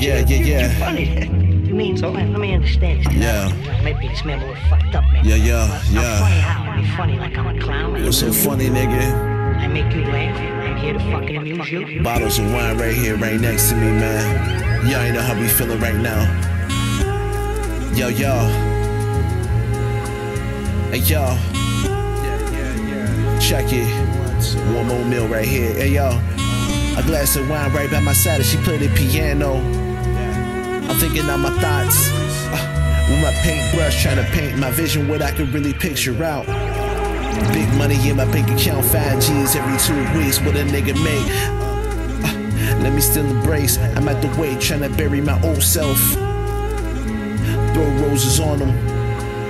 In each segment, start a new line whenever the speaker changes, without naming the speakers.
yeah, yeah, yeah.
Funny. You mean so? Let me understand this.
Yeah.
Maybe this man was fucked up, man.
Yeah, yeah,
I'm funny
yeah.
how? I be funny like I'm a clown. man.
What's so funny, nigga?
I make you laugh. I'm here to fucking amuse you.
Bottles of wine right here, right next to me, man. Y'all ain't know how we feeling right now. Yo, yo. Hey, yo. Yeah, yeah, yeah. Check it. One more meal right here. Hey, yo. A glass of wine right by my side as she play the piano. I'm thinking on my thoughts. Uh, with my paintbrush, trying to paint my vision, what I can really picture out. Big money in my bank account, five G's every two weeks. What a nigga make. Uh, let me still embrace. I'm at the wake, trying to bury my old self. Throw roses on them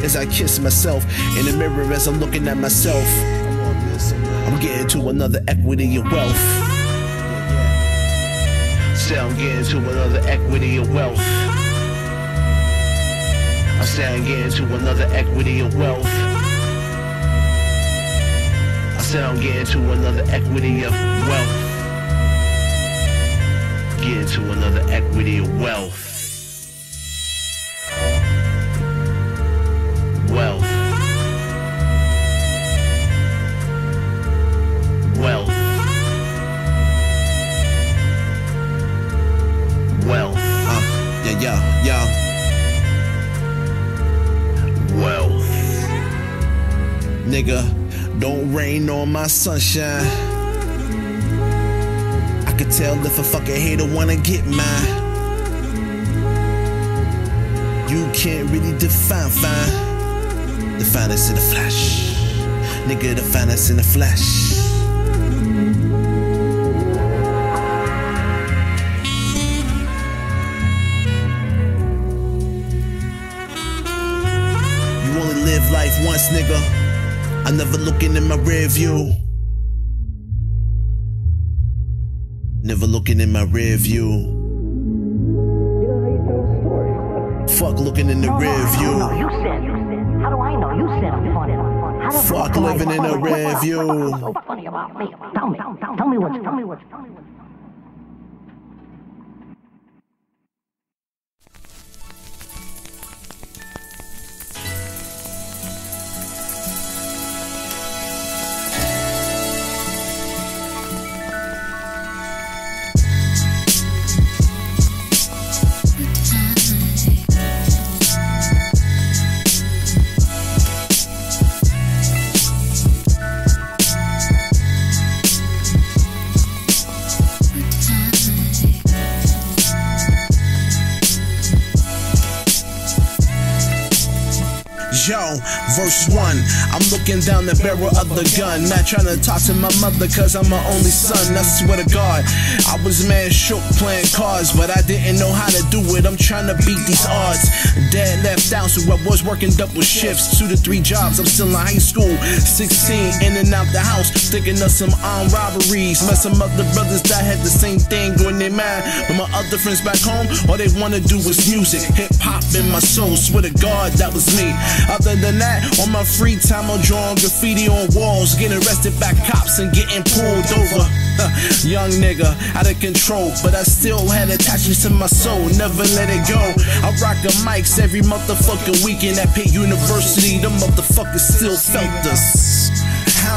as I kiss myself in the mirror as I'm looking at myself. I'm getting to another equity of wealth. I'm getting to another equity of wealth. I'm getting to another equity of wealth. I said I'm getting to another equity of wealth. Getting to another equity of. Wealth. Rain on my sunshine. I could tell if a fucking hater wanna get mine. You can't really define fine. Define us in the flesh. Nigga, define us in the flesh. You only live life once, nigga. I never looking in my rear view. Never looking in my rear view. Fuck looking in the rear
No,
view.
you said. How do I know? You said I'm funny. How
Fuck living in a rear view.
Tell me. Tell me what's. Tell me what's. Tell me what's.
Verse one. I'm looking down the barrel of the gun. Not trying to talk to my mother, cause I'm my only son. I swear to God, I was man shook playing cards, but I didn't know how to do it. I'm trying to beat these odds. Dad left out, so I was working double shifts. Two to three jobs, I'm still in high school. 16, in and out the house, thinking of some armed robberies. Met some other brothers that had the same thing on their mind. But my other friends back home, all they wanna do was music. Hip hop in my soul, swear to God, that was me. Other than that, on my free time, I'm drawing graffiti on walls, getting arrested by cops and getting pulled over. Young nigga, out of control, but I still had attachments to my soul, never let it go. I rock the mics every motherfucking weekend at Pitt University. The motherfuckers still felt us.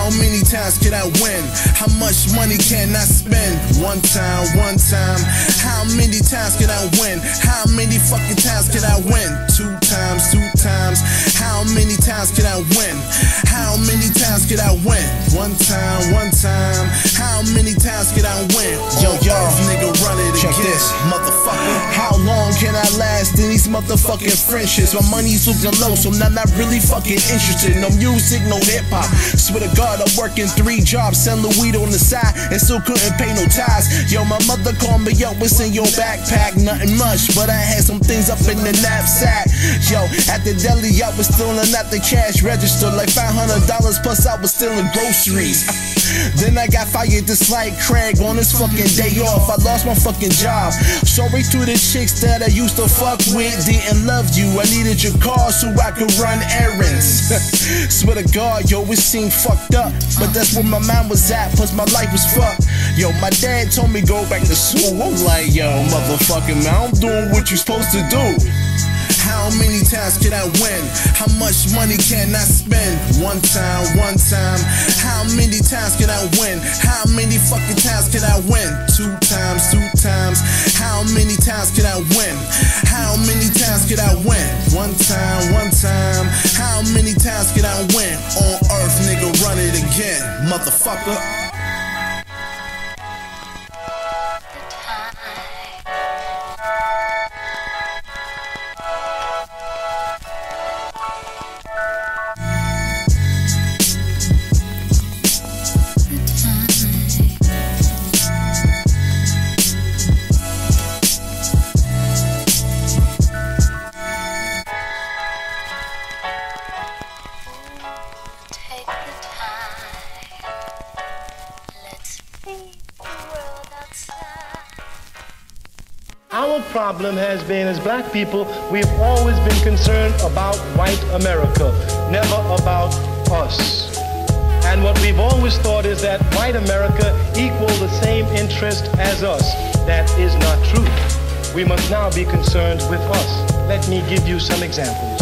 How many times can I win? How much money can I spend? One time, one time. How many times can I win? How many fucking times can I win? Two times, two times. How many times can I win? How many times can I win? One time, one time. How many motherfucking friendships? My money's looking low, so I'm not really fucking interested. No music, no hip hop. Swear to God, I'm working three jobs, selling weed on the side, and still couldn't pay no ties. Yo, my mother called me, up, what's in your backpack? Nothing much, but I had some things up in the knapsack. Yo, at the deli, I was stealing at the cash register, like $500 plus I was stealing groceries. Then I got fired just like Craig on his fucking day off. I lost my fucking job. Sorry to the chicks that I used to fuck with. Didn't love you. I needed your car so I could run errands. Swear to God, yo, it seemed fucked up. But that's where my mind was at. Plus my life was fucked. Yo, my dad told me go back to school. I'm like, yo, motherfucking man, I'm doing what you're supposed to do. How many times can I win? How much money can I spend? One time, one time. How many times can I win? How many fucking times can I win? Two times, two times. How many times can I win? How many times can I win? One time, one time. How many times can I win? On earth, nigga, run it again, motherfucker.
Been as black people, we've always been concerned about white America, never about us. And what we've always thought is that white America equal the same interest as us. That is not true. We must now be concerned with us. Let me give you some examples.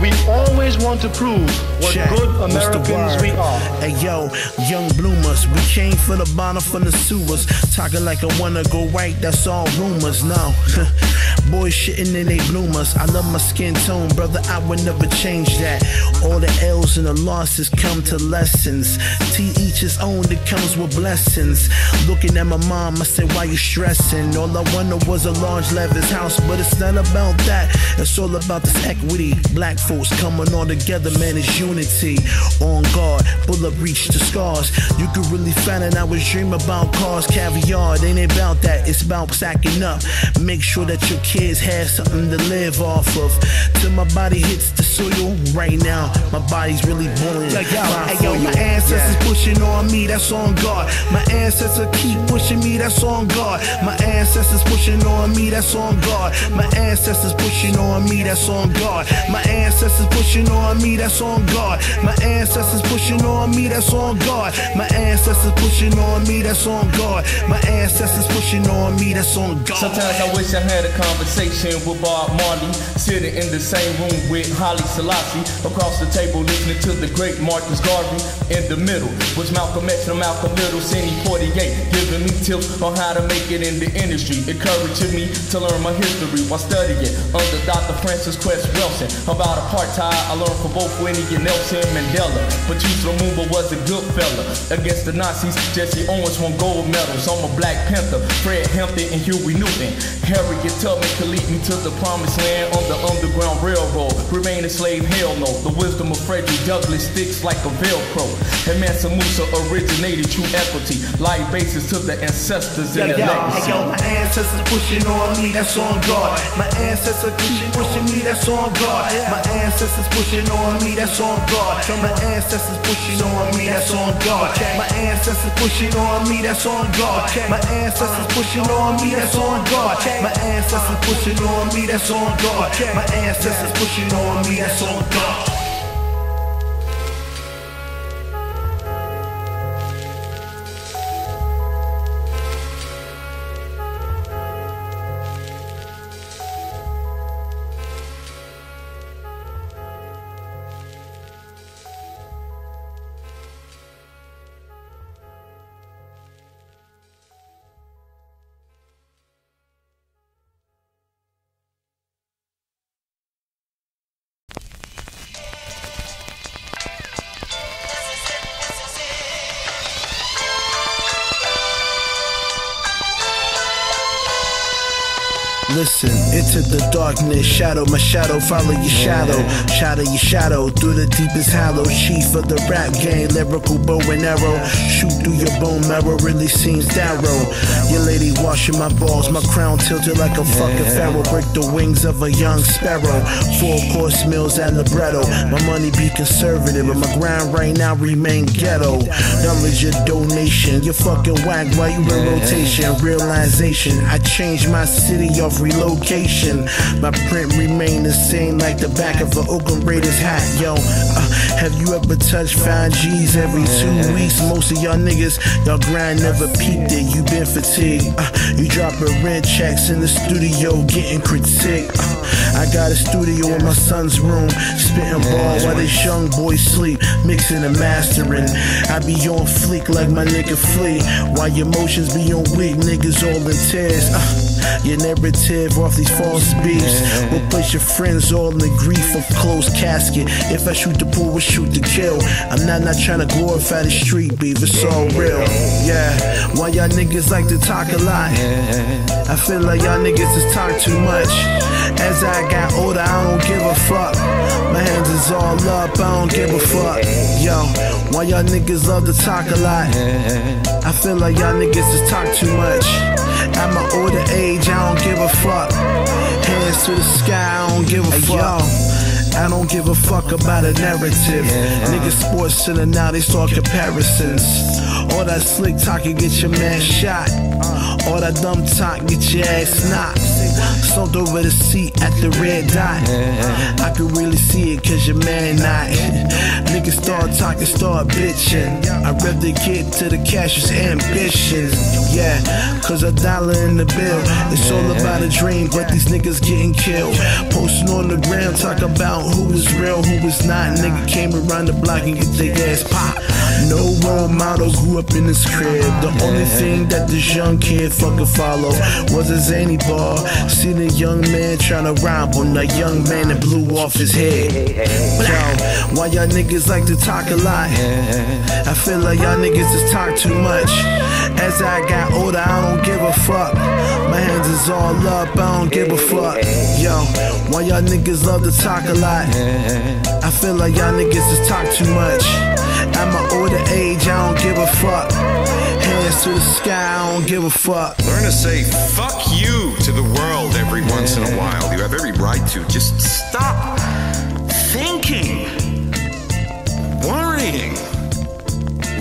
We always want to prove what Check. good Americans we are.
Hey yo, young bloomers, we came for the bottom from the sewers. Talking like I wanna go right, that's all rumors. No, boys shitting in they bloomers. I love my skin tone, brother. I would never change that. All the L's and the losses come to lessons. To each his own, it comes with blessings. Looking at my mom, I said, Why you stressing? All I wanted was a large lavish house, but it's not about that. It's all about this equity. Black folks coming all together, man, it's unity. On guard, bullet reach the scars. You could really find it. I was dreaming about cars, caviar. It ain't about that, it's about sacking up. Make sure that your kids have something to live off of. Till my body hits the soil right now, my body's really boiling. Like, yo, hey, yo, my ancestors yeah. pushing on me, that's on guard. My ancestors keep pushing me, that's on guard. My ancestors pushing on me, that's on guard. My ancestors pushing on me, that's on guard. My ancestors ancestors pushing on me, that's on guard. My ancestors pushing on me, that's on guard. My ancestors pushing on me, that's on guard. My ancestors pushing on me, that's on guard.
Sometimes I wish I had a conversation with Bob Marley, sitting in the same room with Haile Selassie. Across the table, listening to the great Marcus Garvey. In the middle was Malcolm X and Malcolm Little, Cine 48, giving me tips on how to make it in the industry, encouraging me to learn my history while studying under Dr. Frances Cress Welsing. about apartheid, I learned from both Winnie and Nelson Mandela. Patrice Lumumba was a good fella. Against the Nazis, Jesse Owens won gold medals. I'm a Black Panther, Fred Hampton and Huey Newton. Harriet Tubman could lead me to the promised land on the Underground Railroad. Remain a slave, hell no. The wisdom of Frederick Douglass sticks like a Velcro. And Mansa Musa originated true equity. Life basis to the ancestors in
the legacy. Hey, yo, my ancestors pushing on me, that's on guard. My ancestors pushing me, that's on guard. My ancestors pushing on me, that's on guard. My ancestors pushing on me, that's on guard. My ancestors pushing on me, that's on guard. My ancestors pushing on me, that's on guard. My ancestors pushing on me, that's on guard. My ancestors pushing on me, that's on guard. Into the darkness, shadow my shadow, follow your shadow, shadow your shadow through the deepest hollow. Chief of the rap game, lyrical bow and arrow, shoot through your bone marrow, really seems narrow. Your lady washing my balls, my crown tilted like a fucking pharaoh, break the wings of a young sparrow. Four course meals at libretto, my money be conservative, but my grind right now remain ghetto. Knowledge your donation, you fucking whack while you in rotation. Realization, I changed my city off every location. My print remain the same like the back of an Oakland Raiders hat. Yo, uh, have you ever touched five G's every two weeks? Most of y'all niggas, y'all grind never peeped it. You been fatigued. Uh, you dropping rent checks in the studio, getting critique. Uh, I got a studio in my son's room, spitting ball while this young boy sleep, mixing and mastering. I be on fleek like my nigga Flea, while your emotions be on weak, niggas all in tears. Uh, your narrative off these false beefs will place your friends all in the grief of closed casket. If I shoot the pool, we shoot to kill. I'm not not trying to glorify the street beef, it's all real. Yeah, why y'all niggas like to talk a lot? I feel like y'all niggas just talk too much. As I got older, I don't give a fuck. My hands is all up, I don't give a fuck. Yo, why y'all niggas love to talk a lot? I feel like y'all niggas just talk too much. At my older age, I don't give a fuck. Hands to the sky, I don't give a fuck. I don't give a fuck about a narrative. Niggas sports chillin' now, they start comparisons. All that slick talk can get your man shot. All that dumb talk get your ass knocked. Slumped over the seat at the red dot. I can really see it cause your man not. Niggas start talking, start bitching. I'd rather get to the cashier's ambitions. Yeah, cause a dollar in the bill. It's all about a dream, but these niggas getting killed. Posting on the ground, talk about who was real, who was not. Nigga came around the block and get their ass popped. No role model grew up in this crib. The only thing that this young kid fucking follow was a zany ball. Seen a young man tryna rhyme on a young man that blew off his head. Yo, why y'all niggas like to talk a lot? I feel like y'all niggas just talk too much. As I got older, I don't give a fuck. My hands is all up, I don't give a fuck. Yo, why y'all niggas love to talk a lot? I feel like y'all niggas just talk too much. At my older age, I don't give a fuck. Hands to the sky, I don't give a fuck.
Learn to say fuck you to the world every once in a while. You have every right to. Just stop thinking, worrying,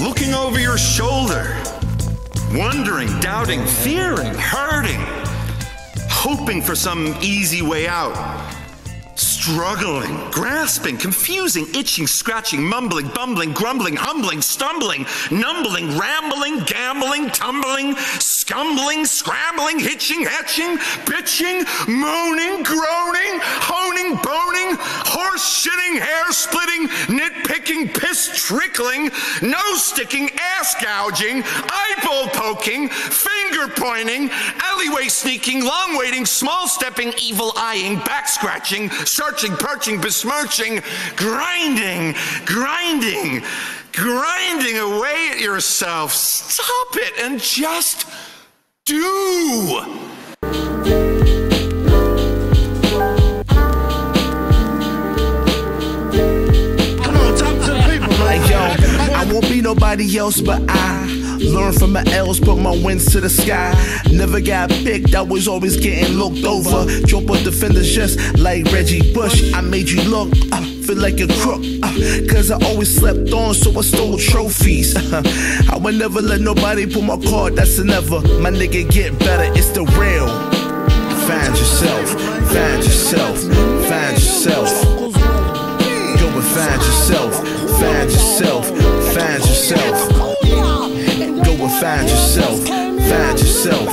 looking over your shoulder, wondering, doubting, fearing, hurting, hoping for some easy way out. Struggling, grasping, confusing, itching, scratching, mumbling, bumbling, grumbling, humbling, stumbling, numbling, rambling, gambling, tumbling, scumbling, scrambling, hitching, hatching, bitching, moaning, groaning, honing, boning, horse shitting, hair splitting, nitpicking, piss trickling, nose sticking, ass gouging, eyeball poking, finger pointing, alleyway sneaking, long waiting, small stepping, evil eyeing, back scratching, searching, perching, besmirching, grinding, grinding, grinding away at yourself. Stop it and just do.
Come on, talk to the people.
Like yo, I won't be nobody else but I. Learn from my L's, put my wins to the sky. Never got picked, I was always getting looked over. Jump up defenders just like Reggie Bush. I made you look, uh, feel like a crook. Uh, Cause I always slept on, so I stole trophies. I would never let nobody pull my card, that's a never. My nigga get better, it's the real. Find yourself, find yourself, find yourself. Go and find yourself, find yourself, find yourself. Go and find yourself, find yourself,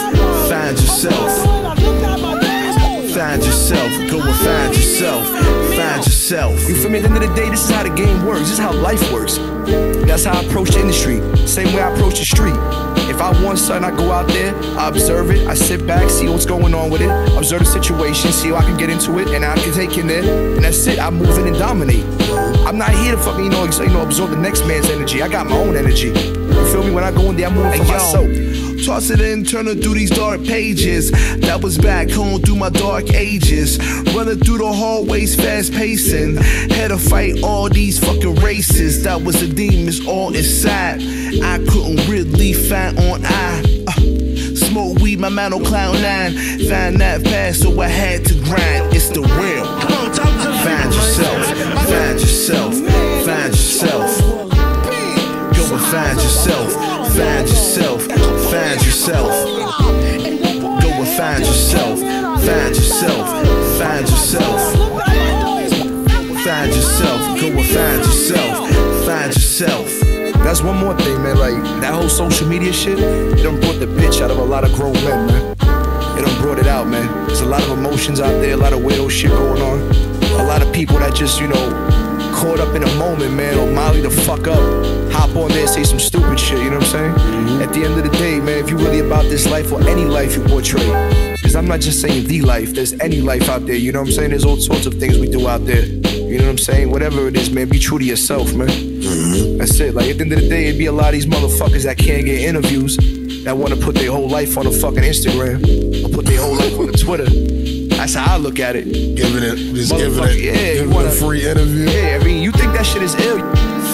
find yourself. Find yourself, go and find yourself, find yourself.
You feel me? At the end of the day, this is how the game works. This is how life works. That's how I approach the industry. Same way I approach the street. If I want something, I go out there, I observe it, I sit back, see what's going on with it, observe the situation, see how I can get into it, and I can take it in there, and that's it. I move in and dominate. I'm not here to fucking, you know, you know, absorb the next man's energy. I got my own energy. You feel me? When I go in there, I'm moving for myself.
Toss it in, turning through these dark pages. That was back home through my dark ages. Running through the hallways, fast pacing. Had to fight all these fucking races. That was the demons all inside. I couldn't really find on I. Uh, smoke weed, my man on cloud nine. Find that fast, so I had to grind. It's the real. Find yourself, find yourself, find yourself. Go and find yourself, find yourself, find yourself. Go and find yourself, find yourself, find yourself. Find yourself, go and find yourself, find yourself. That's one more thing, man. Like that whole social media shit, it done brought the bitch out of a lot of grown men, man. It done brought it out, man. There's a lot of emotions out there, a lot of weirdo shit going on. A lot of people that just, you know, caught up in a moment, man, or Molly the fuck up, hop on there and say some stupid shit, you know what I'm saying? Mm-hmm. At the end of the day, man, if you really about this life or any life you portray, because I'm not just saying the life, there's any life out there, you know what I'm saying? There's all sorts of things we do out there. You know what I'm saying? Whatever it is, man, be true to yourself, man. Mm-hmm. That's it. Like at the end of the day, it'd be a lot of these motherfuckers that can't get interviews that want to put their whole life on a fucking Instagram or put their whole life on a Twitter. That's how I look at it.
Giving it, just giving it, yeah, giving you want a free interview.
Yeah, I mean, you think that shit is ill?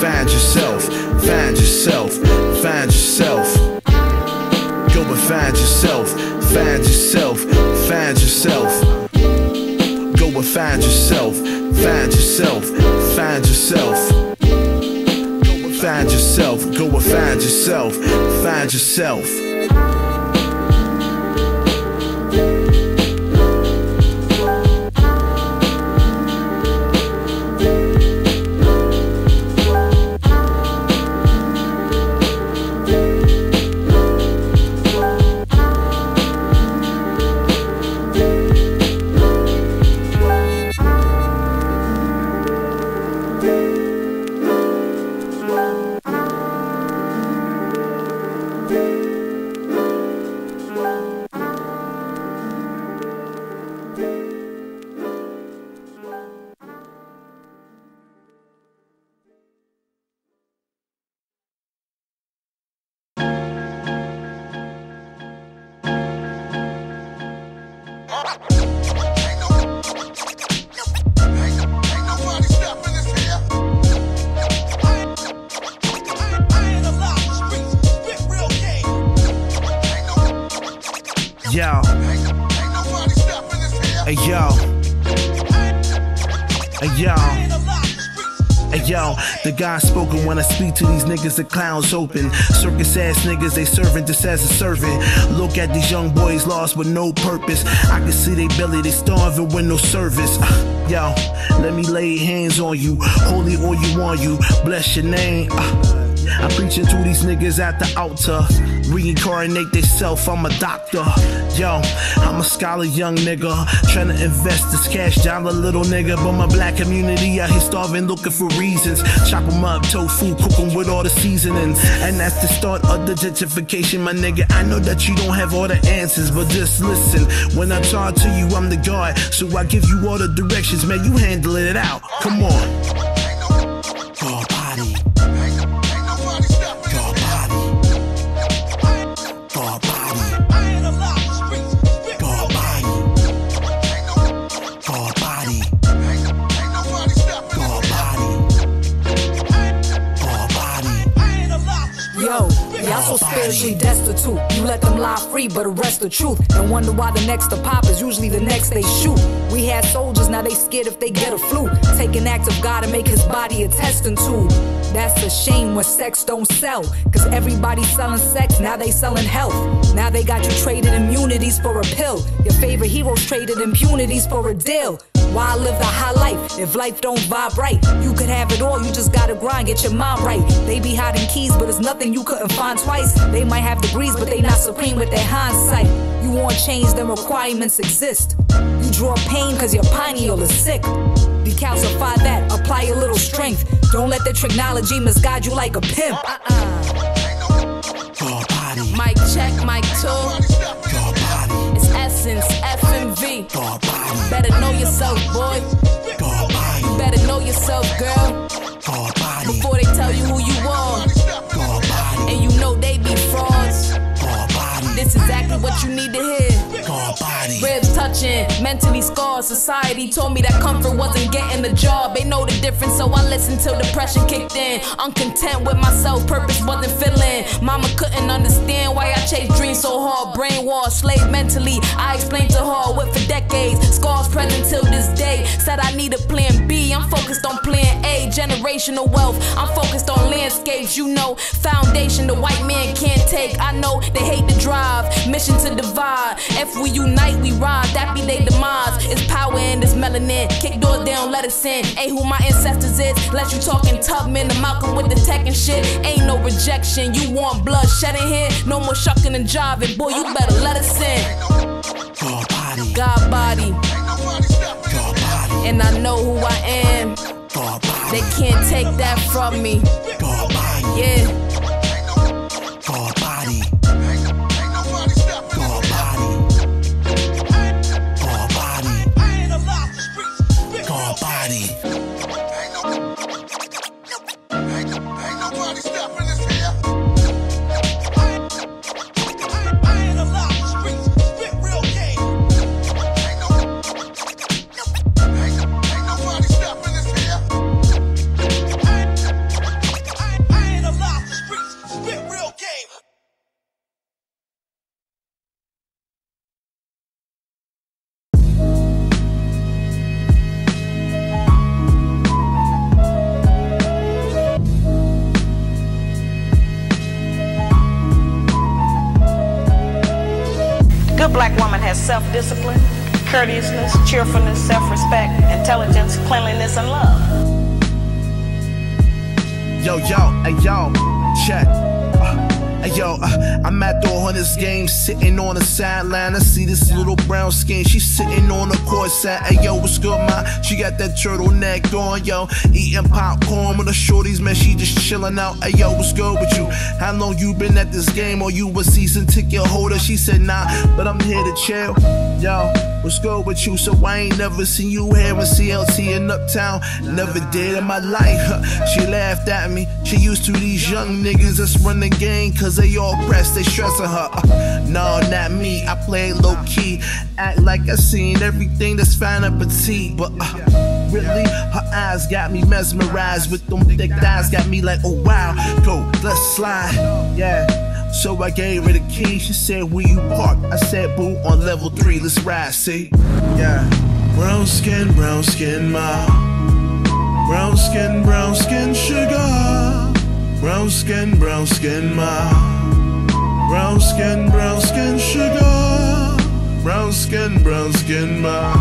Find yourself, yourself. Go and find yourself, find yourself, find yourself. Go find yourself, go and find yourself, find yourself. God spoken when I speak to these niggas, the clowns open. Circus ass niggas, they serving this as a servant. Look at these young boys lost with no purpose. I can see they belly, they starving with no service. Uh, yo, let me lay hands on you. Holy all you want you. Bless your name. Uh, I'm preaching to these niggas at the altar. Reincarnate they self, I'm a doctor. Yo, I'm a scholar, young nigga. Trying to invest this cash down a little nigga. But my black community out here starving, looking for reasons. Chop them up, tofu, cook them with all the seasonings. And that's the start of the gentrification, my nigga. I know that you don't have all the answers, but just listen. When I talk to you, I'm the guard. So I give you all the directions, man. You handle it out. Come on.
Destitute. You let them lie free, but arrest the truth. And wonder why the next to pop is usually the next they shoot. We had soldiers, now they scared if they get a flu. Take an act of God and make his body a testing tube. That's a shame when sex don't sell. Cause everybody's selling sex, now they selling health. Now they got you traded immunities for a pill. Your favorite heroes traded impunities for a deal. Why live the high life if life don't vibe right? You could have it all, you just gotta grind, get your mind right. They be hiding keys, but it's nothing you couldn't find twice. They might have degrees, but they not supreme with their hindsight. You want change, then requirements exist. You draw pain cause your pineal is sick. Decalcify that, apply a little strength. Don't let the technology misguide you like a pimp. Uh-uh. Mic check, mic two. Essence, FMV. Better know yourself, boy. Better know yourself, girl. Before they tell you who you are. And you know they be frauds. This exactly what you need to hear. Touching, mentally scarred. Society told me that comfort wasn't getting the job. They know the difference, so I listened till depression kicked in. Uncontent with myself, purpose wasn't filling. Mama couldn't understand why I chased dreams so hard. Brainwashed, slave mentally. I explained to her what for decades. Scars present till this day. Said I need a plan B. I'm focused on plan A. Generational wealth. I'm focused on landscapes, you know. Foundation the white man can't take.
I know they hate to drive, mission to divide. If we unite, we ride. That be they demise. It's power in this melanin. Kick doors down, let us in. Ain't who my ancestors is. Let you talking Tubman and Malcolm with the tech and shit. Ain't no rejection. You want blood shed in here? No more shucking and jiving. Boy, you better let us in.
God body.
God body.
God body.
And I know who I am. They can't take that from me. Yeah.
Courteousness, cheerfulness, self-respect, intelligence, cleanliness, and love.
Yo, yo, hey, yo, check. Uh, Hey yo, uh, I'm at the Hornets game, sitting on the sideline. I see this little brown skin, she's sitting on the court side. Hey yo, what's good, ma? She got that turtleneck on, yo. Eating popcorn with the shorties, man. She just chilling out. Hey yo, what's good with you? How long you been at this game? Or you a season ticket holder? She said, nah, but I'm here to chill. Yo, what's good with you? So I ain't never seen you here in CLT in Uptown. Never did in my life. She laughed at me. She used to these young niggas that's running the game, cause they all press, they stressing her. Uh, no, not me. I play low key. Act like I seen everything that's fine and petite. But uh, really, her eyes got me mesmerized with them thick thighs. Got me like, oh wow, go, let's slide. Yeah. So I gave her the key. She said, Where you park? I said, Boo, on level three, let's ride, see? Yeah. Brown skin, brown skin, ma. Brown skin, brown skin, sugar. Brown skin, brown skin, ma. Brown skin, brown skin, sugar. Brown skin, brown skin, ma.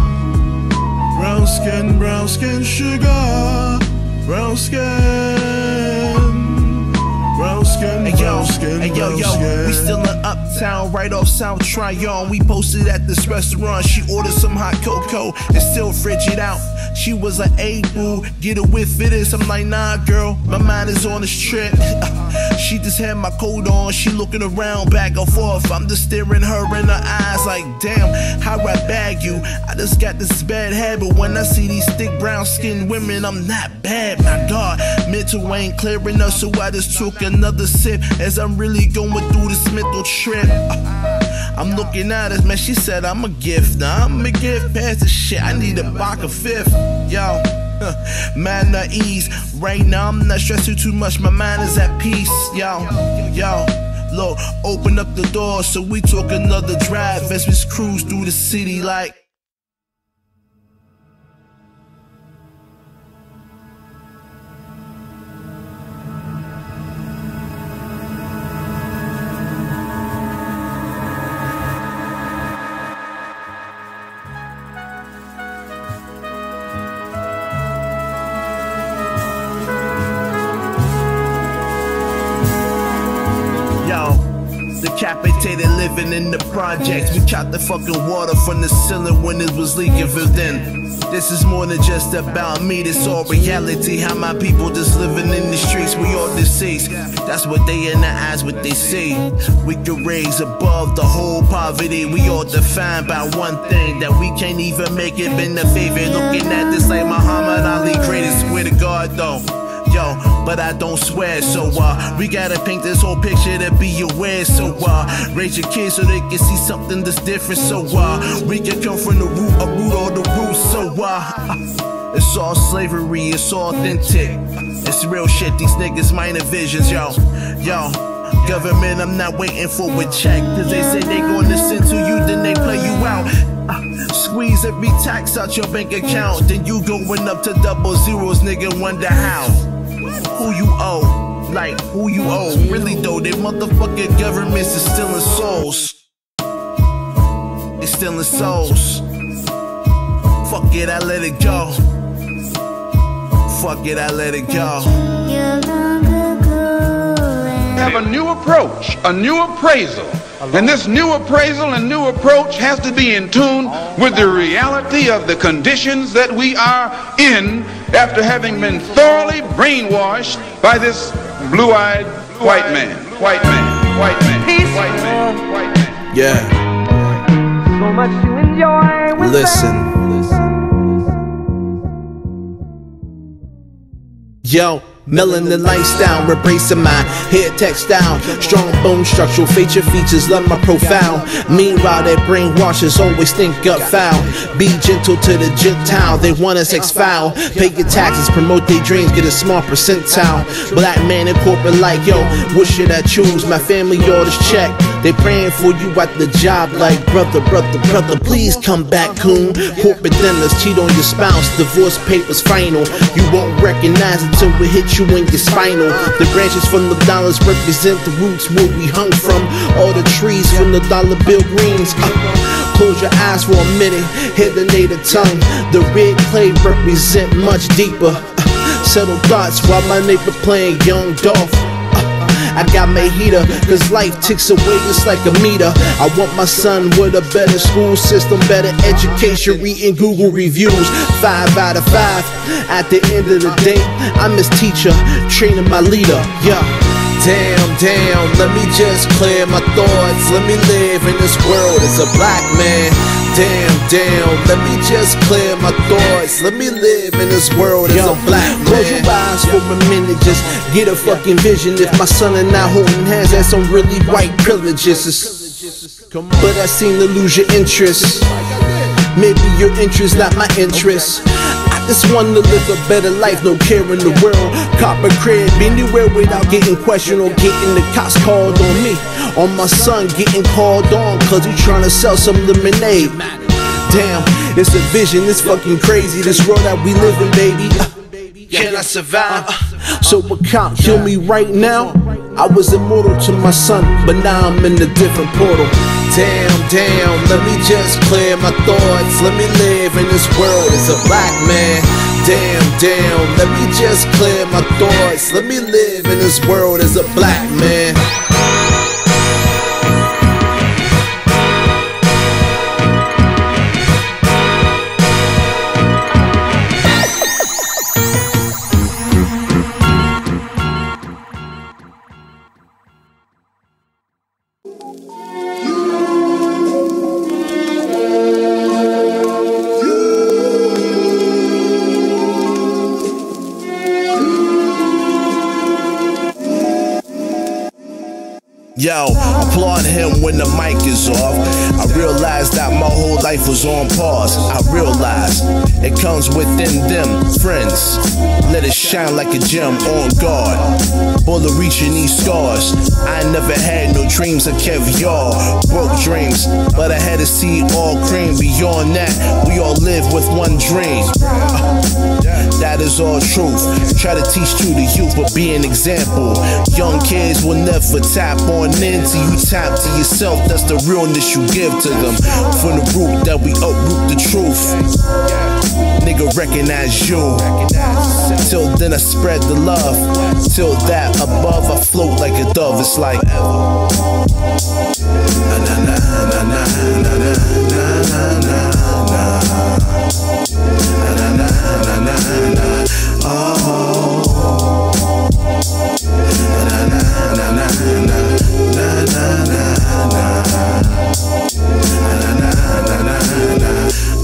Brown skin, brown skin, sugar. Brown skin. Brown skin, hey, yo, skin, hey, yo, yo, skin. we still in Uptown, right off South Tryon. We posted at this restaurant. She ordered some hot cocoa and still frigid out. She was like, hey, boo, get a whiff of this. I'm like, nah, girl, my mind is on this trip. she just had my coat on. She looking around back and forth. I'm just staring her in her eyes like, damn, how I bag you? I just got this bad habit when I see these thick brown skinned women. I'm not bad, my God. Mental ain't clear enough, so I just took another sip as I'm really going through this mental trip. Uh, I'm looking at her, man. She said, I'm a gift. Now I'm a gift past the shit. I need a box of fifth. Yo. Man at ease. Right now, I'm not stressing too much. My mind is at peace. Yo, yo. Look, open up the door so we took another drive as we cruise through the city like. In the projects. We chopped the fucking water from the ceiling when it was leaking. Feel then. This is more than just about me. This all reality. How my people just living in the streets. We all deceased. That's what they in the eyes, what they see. We can raise above the whole poverty. We all defined by one thing that we can't even make it. Been the favorite. Looking at this like Muhammad Ali. Greatest. Swear to God though yo, but I don't swear. So uh, we gotta paint this whole picture to be aware. So uh, raise your kids so they can see something that's different. So uh, we can come from the root, a root all the roots. So uh, it's all slavery, it's authentic. It's real shit. These niggas minor visions, yo, yo. Government, I'm not waiting for a check. Cause they say they gon' listen to you, then they play you out. Uh, squeeze every tax out your bank account. Then you going up to double zeros, nigga. Wonder how. Who you owe? like who you owe. Really though, they motherfucking governments is stealing souls. They stealing souls. Fuck it, I let it go. Fuck it, I let it go.
Have a new approach, a new appraisal. And this new appraisal and new approach has to be in tune with the reality of the conditions that we are in after having been thoroughly brainwashed by this blue-eyed white man, white man, white man, white man, white man.
Yeah.
So much to enjoy with
Listen. Yo. Melanin lights down, embracing my head text down. Strong bone structural facial features, love my profound. Meanwhile, their brainwashers always think up foul. Be gentle to the Gentile, they want us ex foul. Pay your taxes, promote their dreams, get a small percentile. Black man in corporate like, yo, what should I choose? My family orders check. They praying for you at the job like brother, brother, brother, please come back, coon. Corporate dinners, cheat on your spouse, divorce papers final. You won't recognize until we hit you in your spinal. The branches from the dollars represent the roots where we hung from. All the trees from the dollar bill greens. Uh, close your eyes for a minute, hear the native tongue. The red clay represent much deeper. Uh, settle thoughts while my neighbor playing young Dolph. I got my heater, cause life ticks away just like a meter. I want my son with a better school system, better education, reading Google reviews. Five out of five. At the end of the day, I'm his teacher, training my leader. Yeah. Damn, damn, let me just clear my thoughts. Let me live in this world as a black man. Damn, damn, let me just clear my thoughts. Let me live in this world as a black man. Close your eyes for a minute, just get a fucking vision. If my son and I holding hands, that's some really white privileges. But I seem to lose your interest. Maybe your interest, not my interest. Just want to live a better life, no care in the world. Cop a crib anywhere without getting questioned or getting the cops called on me. On my son getting called on cause he trying to sell some lemonade. Damn, it's a vision, it's fucking crazy. This world that we live in, baby. Uh, can I survive? Uh, so what can't kill me right now? I was immortal to my son, but now I'm in a different portal. Damn, damn, let me just clear my thoughts. Let me live in this world as a black man. Damn, damn, let me just clear my thoughts. Let me live in this world as a black man. Applaud him when the mic is off. Realized that my whole life was on pause. I realized it comes within them, friends. Let it shine like a gem on guard. Bullet reaching these scars. I never had no dreams of caviar. Broke dreams, but I had to see all cream. Beyond that, we all live with one dream. that is all truth. Try to teach to the youth, but be an example. Young kids will never tap on into you tap to yourself. That's the realness you give to them. From the root that we uproot the truth. Nigga recognize you. Till then I spread the love. Till that above I float like a dove. It's like. Na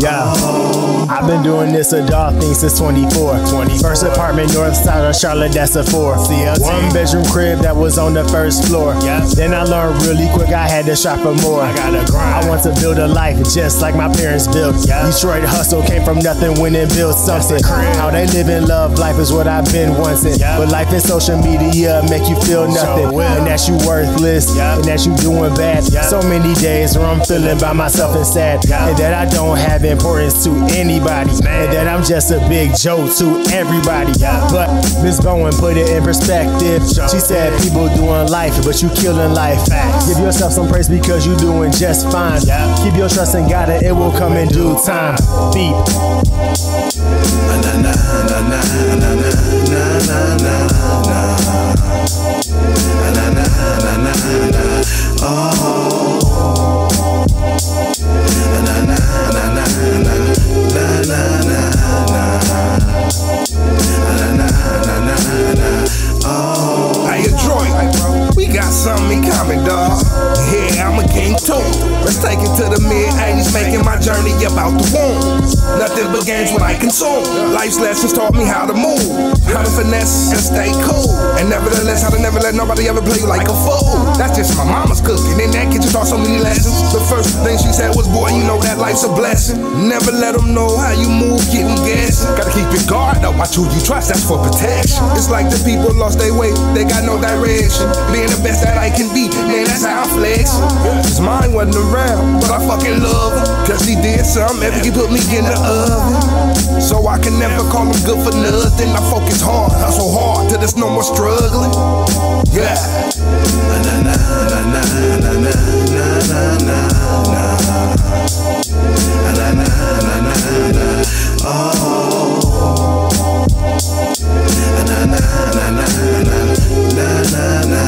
Yeah. I've been doing this a dog thing since 24. 20. First apartment north side of Charlotte, that's a four. CLT. One bedroom crib that was on the first floor. Yeah. Then I learned really quick I had to shop for more. I got to grind. I want to build a life just like my parents built. Yeah. Detroit hustle came from nothing when it built something. How they live in love life is what I've been wanting. Yeah. But life in social media make you feel nothing. So and that you worthless. Yeah. And that you doing bad. Yeah. So many days where I'm feeling by myself and sad. And that I don't have importance to anybody. Man. And that I'm just a big joke to everybody. But Miss Bowen put it in perspective. She said people doing life, but you killing life. Give yourself some praise because you doing just fine. Keep your trust in God and it will come in due time. Beep.
song. Life's lessons taught never let nobody ever play you like a fool. That's just my mama's cooking. In that kitchen taught so many lessons. The first thing she said was, boy, you know that life's a blessing. Never let them know how you move, get them. Gotta keep your guard up, watch who you trust, that's for protection. It's like the people lost their way, they got no direction. Being the best that I can be, man, that's how I flex. Cause mine wasn't around, but I fucking love him. Cause he did something epic, he put me in the oven. So I can never call him good for nothing. I focus hard, hustle hard till there's no more struggling. Yeah. Na na na na na na na na na. Na na na na na. Oh. Na na na na na na na na na.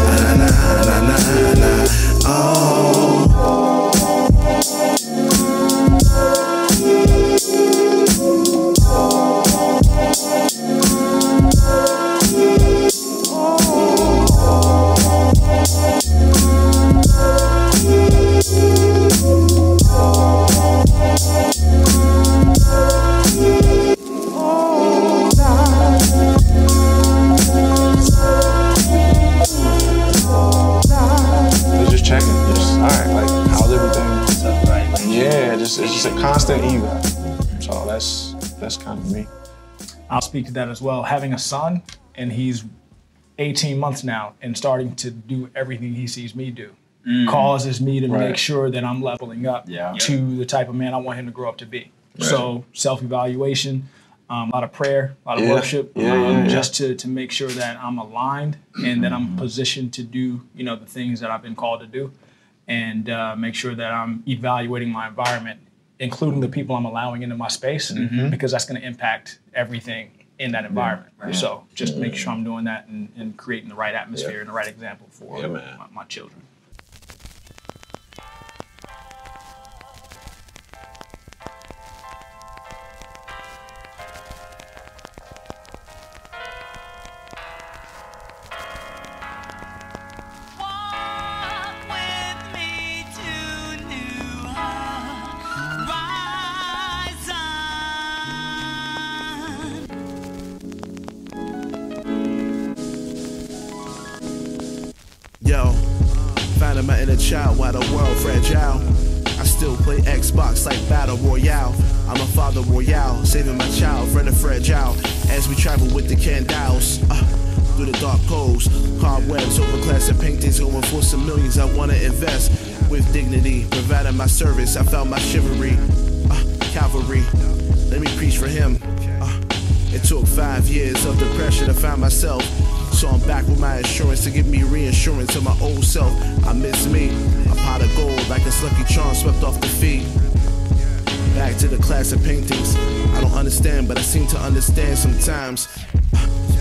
Na na na na na.
Speak to that as well. Having a son, and he's 18 months now, and starting to do everything he sees me do,
Mm.
causes me to
Right.
make sure that I'm leveling up
Yeah.
to the type of man I want him to grow up to be.
Right.
So self-evaluation, um, a lot of prayer, a lot of
Yeah.
worship,
Yeah,
um, just to to make sure that I'm aligned and that
Mm-hmm.
I'm positioned to do you know the things that I've been called to do, and uh, make sure that I'm evaluating my environment, including the people I'm allowing into my space,
Mhm.
because that's going to impact everything in that environment.
right.
So just make sure I'm doing that and, and creating the right atmosphere
Yeah.
and the right example for
Yeah,
my, my children.
Finding my inner child while the world fragile. I still play Xbox like Battle Royale. I'm a father royale, saving my child from the fragile. As we travel with the candles, uh, through the dark codes, cobwebs, overclass and paintings, going for some millions. I wanna invest with dignity, providing my service. I found my chivalry, uh, cavalry. Let me preach for him. Uh, it took five years of depression to find myself. So I'm back with my insurance to give me reinsurance of my old self. I miss me. A pot of gold like a Lucky Charm swept off the feet. Back to the classic paintings. I don't understand, but I seem to understand sometimes.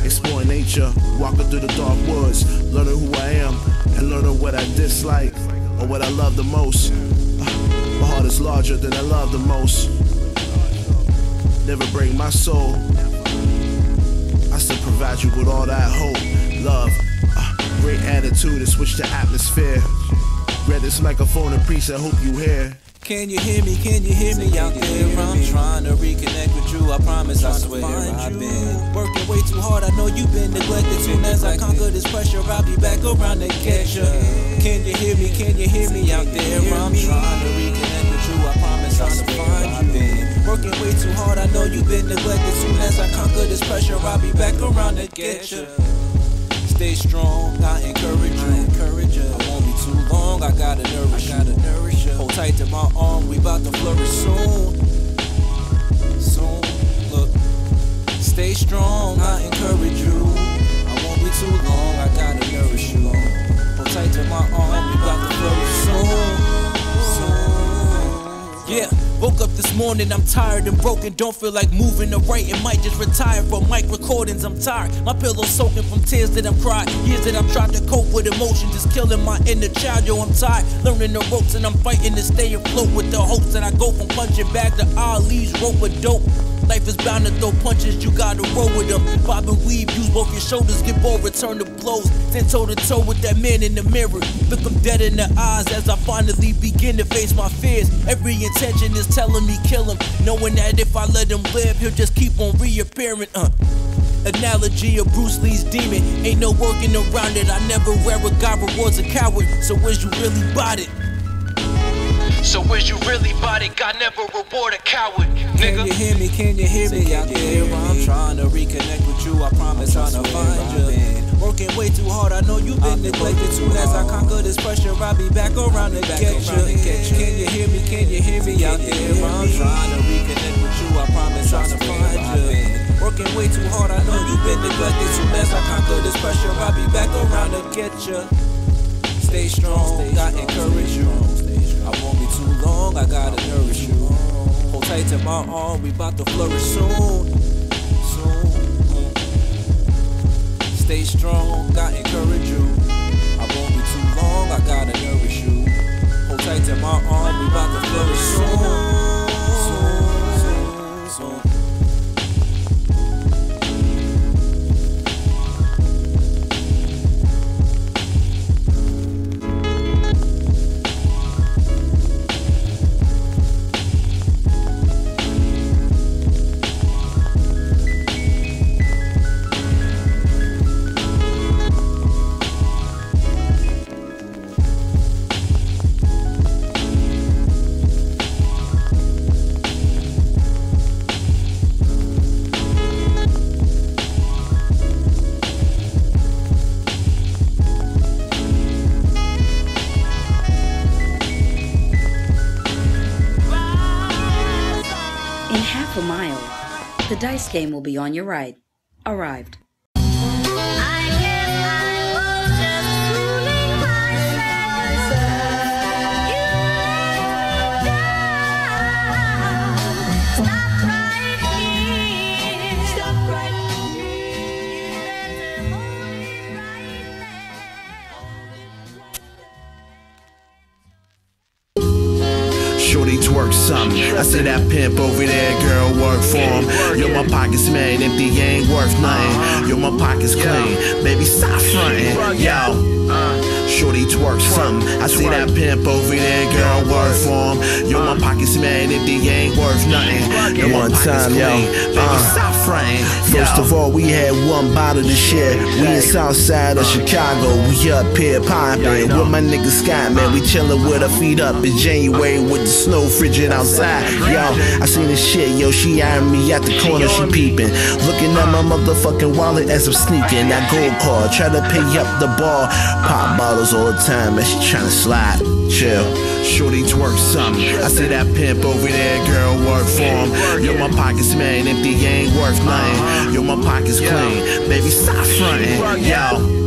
Exploring nature, walking through the dark woods, learning who I am and learning what I dislike or what I love the most. My heart is larger than I love the most. Never break my soul. I still provide you with all that hope, love, uh, great attitude and switch the atmosphere. Grab this microphone and preach, I hope you hear.
Can you hear me? Can you hear me out there? I'm trying to reconnect with you. I promise, I swear. I've been working way too hard. I know you've been neglected. Soon as I conquer this pressure, I'll be back around to get you. Can you hear me? Can you hear me out there? I'm trying to reconnect with you. I promise, I swear. I've been working way too hard. I know you've been neglected. Soon as I conquer this pressure, I'll be back around to get you. Stay strong, I encourage you. I encourage you. I won't be too long, I gotta nourish I gotta nourish you. Hold tight to my arm, we bout to flourish soon. soon. Look, stay strong, I encourage you. I won't be too long, I gotta nourish you. Hold tight to my arm, we got to flourish soon. Soon. Yeah. Woke up this morning, I'm tired and broken. Don't feel like moving or writing. Might just retire from mic recordings. I'm tired. My pillow soaking from tears that I've cried. Years that I've tried to cope with emotion, just killing my inner child. Yo, I'm tired. Learning the ropes and I'm fighting to stay afloat with the hopes that I go from punching bag to Ali's rope of dope. Life is bound to throw punches, you gotta roll with them. Bob and weave, use both your shoulders, get bold, return the blows. Stand toe to toe with that man in the mirror. Look him dead in the eyes as I finally begin to face my fears. Every intention is telling me kill him, knowing that if I let him live, he'll just keep on reappearing. Uh. Analogy of Bruce Lee's demon, ain't no working around it. I never wear a guy rewards a coward, so where's you really bought it? So where's you really bought it? God never reward a coward, nigga. Can you hear me? Can you hear me out there? I'm trying to reconnect with you. I promise I'm trying to find you. Working way too hard. I know you've been neglected. Soon as I conquer this pressure, I'll be back around to get you. Can you hear me? Can you hear me out there? I'm trying to reconnect with you. I promise I'm trying to find you. Working way too hard. I know you've been neglected. Soon as I conquer this pressure, I'll be back around to get you. Stay strong. I encourage you. I won't be too long, I gotta nourish you. Hold tight to my arm, we bout to flourish soon. Soon. Stay strong, I encourage you. I won't be too long, I gotta nourish you. Hold tight to my arm, we bout to flourish soon. Soon.
Dice game will be on your right. Arrived.
Some. I say that pimp over there, girl, work for him. Yo, my pockets made empty, ain't worth nothing. Yo, my pockets clean, baby, stop frontin'. Yo. Shorty twerk some. I see that pimp over there, girl, work for him. Yo, my uh. pockets man empty, ain't worth nothing. Yo, my
One time, yo. Uh. First of all, we had one bottle to share. We in Southside of uh. Chicago. We up here poppin' with my nigga Scott, man. We uh. chillin' with our feet up in January with the snow frigid outside. Yo, I seen this shit, yo. She eyeing me at the corner, she peeping. Looking at my motherfucking wallet as I'm sneaking. That gold card, try to pay up the bar. Pop all the time, man. She tryna slide. Chill.
Shorty twerk some. I see that pimp over there, girl, work for him. Yo, my pockets man empty, ain't worth nothing. Yo, my pockets clean, baby, stop frontin'. Yo.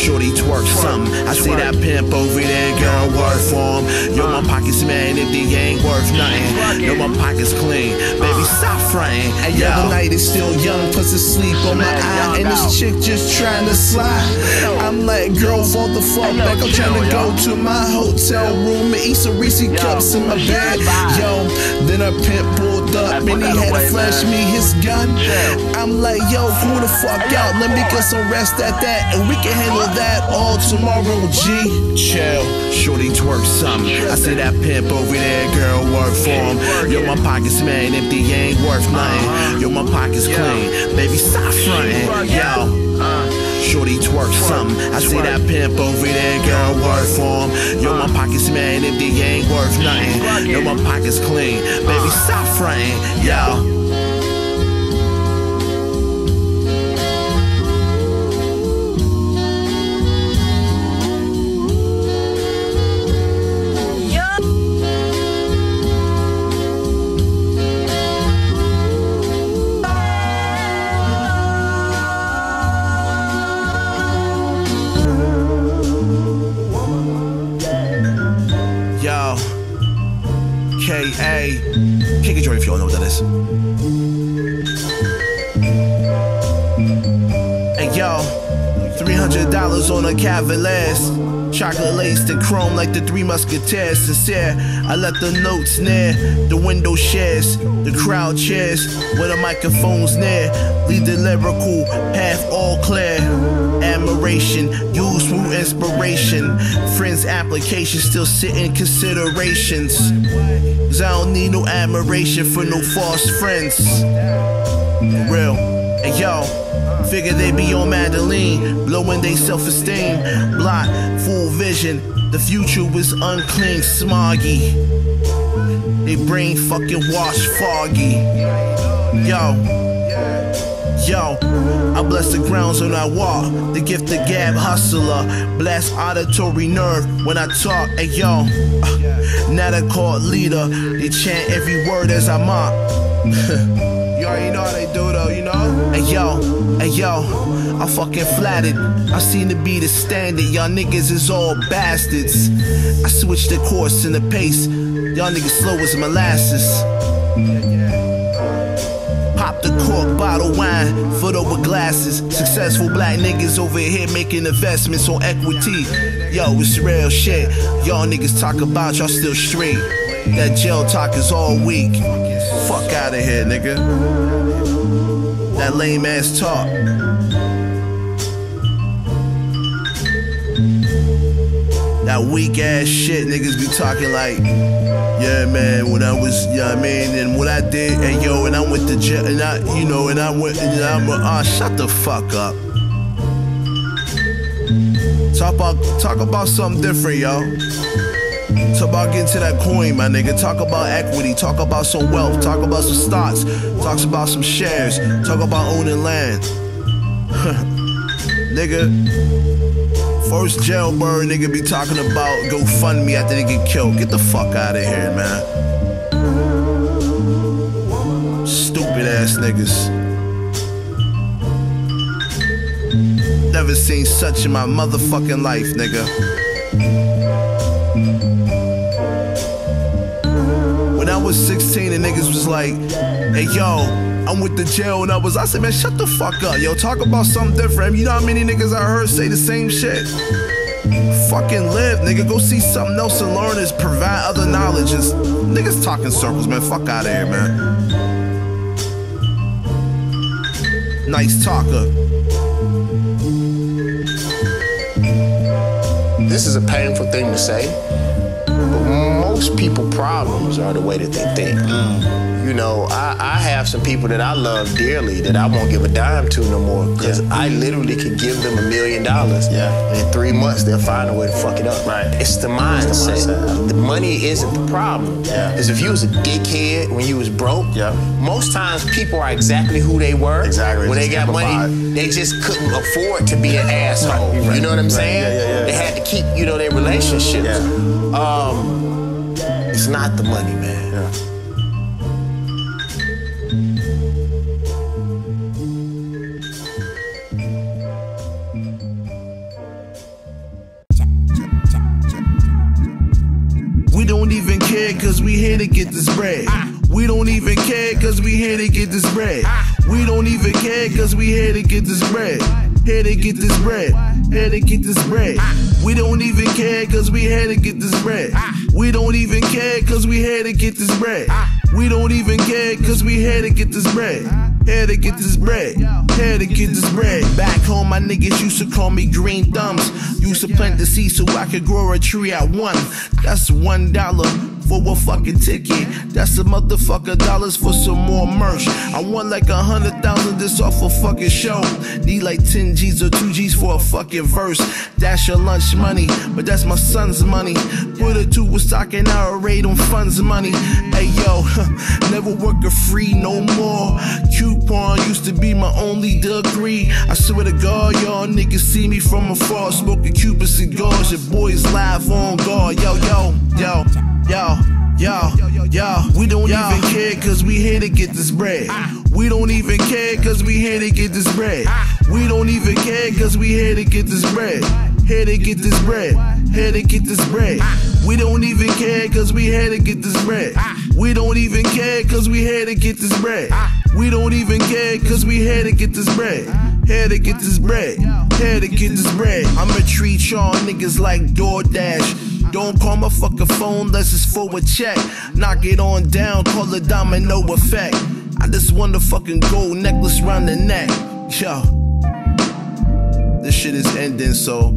Shorty twerk some. I see that pimp over there, girl, work for him. Yo, my pockets man if they ain't worth nothing. Yo, my pockets clean, baby, stop frontin'.
Hey, yo, the night is still young, plus it's sleep on my eye, and this chick just trying to slide. I'm like, girl, fall the fuck back. I'm trying to go to my hotel room and eat some Reese cups in my bed. Yo, then a pimp pulled up and he had to flash me his gun. I'm like, yo, who the fuck out? Let me get some rest at that, and we can handle that all tomorrow, G.
Chill, shorty twerk some. I see that pimp over there, girl, work for him. Yo, my pockets man empty, ain't worth nothing. Uh-huh. Yo, my pockets clean, baby, stop frontin'. Yo. Shorty twerk some. I see that pimp over there, girl, work for him. Yo, my pockets man if they ain't worth nothing. Yo, my pockets clean, baby, stop frontin'. Yo. Hey yo, $300 on a Cavaliers. Chocolate laced and chrome like the Three Musketeers. Sincere, I let the notes near. The window shares, the crowd cheers. With the microphones near, lead the lyrical path all clear. Admiration, used through inspiration. Friends' applications still sit in considerations. Cause I don't need no admiration for no false friends. Real. Hey yo. Figure they be on Madeline, blowing they self esteem. Block, full vision, the future was unclean, smoggy. They brain fucking wash foggy. Yo, yo, I bless the grounds when I walk. The gift of gab hustler, blast auditory nerve when I talk. Hey yo, uh, not a court leader, they chant every word as I mock. You already know how they do though, you know? Hey yo, hey yo, I'm fucking flattered. I seem to be the standard. Y'all niggas is all bastards. I switched the course and the pace. Y'all niggas slow as molasses. Pop the cork, bottle wine, foot over glasses. Successful black niggas over here making investments on equity. Yo, it's real shit. Y'all niggas talk about y'all still straight. That jail talk is all weak. Fuck out of here, nigga. That lame ass talk. That weak ass shit niggas be talking like, yeah, man, when I was, yeah, you know I mean, and what I did, and yo, and I went to jail, and I, you know, and I went, and I'm, ah, uh, shut the fuck up. Talk about, talk about something different, yo. Talk about getting to that coin, my nigga. Talk about equity. Talk about some wealth. Talk about some stocks. Talks about some shares. Talk about owning land. nigga. First jailbird nigga be talking about go fund me after they get killed. Get the fuck out of here, man. Stupid ass niggas. Never seen such in my motherfucking life, nigga. 16 and niggas was like, hey yo, I'm with the jail and I was, I said, man, shut the fuck up, yo, talk about something different. You know how many niggas I heard say the same shit? Fucking live, nigga, go see something else and learn is provide other knowledges. Niggas talking circles, man, fuck out of here, man. Nice talker.
This is a painful thing to say, most people problems are the way that they think. Mm. You know, I, I, have some people that I love dearly that I won't give a dime to no more because yeah. I literally could give them a million dollars.
Yeah.
And in three months, they'll find a way to fuck it up.
Right.
It's the mindset.
It's the, mindset.
the money isn't the problem.
Yeah.
Because if you was a dickhead when you was broke,
yeah.
most times people are exactly who they were.
Exactly.
When they got money, they just couldn't afford to be an asshole.
Right.
You know what I'm
right.
saying?
Yeah, yeah, yeah.
They had to keep, you know, their relationships.
Yeah.
Um, not the money, man.
Yeah. We don't even care cause we here to get this bread. We don't even care cause we here to get this bread. We don't even care cause we here to get this bread. Here to get this bread. Here to get this bread. We don't even care cause we had to get this bread. We don't even care cause we had to get this bread. We don't even care cause we had to get this bread. Had to get this bread. Here to get this bread. Back home, my niggas used to call me green thumbs. Used to plant the seed so I could grow a tree at one. That's one dollar for a fucking ticket. That's a motherfucker dollars for some more merch. I want like a hundred thousand this off a fucking show. Need like 10 G's or 2 G's for a fucking verse. That's your lunch money, but that's my son's money. Put it to a stock and I rate on funds money. Hey yo, never work a free no more. Coupon used to be my only degree. I swear to God, y'all niggas see me from afar, smoking Cuban cigars. Your boys live on guard. Yo, yo, yo, yo. Yo, yo, we don't yo. even care cause we here to get this bread. Ah. We don't even care cause we here to get this bread. Ah. We don't even care cause we here to get this bread. Here to get this bread. Here to get this bread. We don't even care cause we had to get this bread. We don't even care cause we had to get this bread. We don't even care cause we had to get this bread. Had to get this bread. Had to get this bread. I'ma treat y'all niggas like DoorDash. Don't call my fucking phone unless it's for a check. Knock it on down, call the domino effect. I just want a fucking gold necklace round the neck. Yo. This shit is ending, so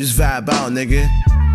just vibe out, nigga.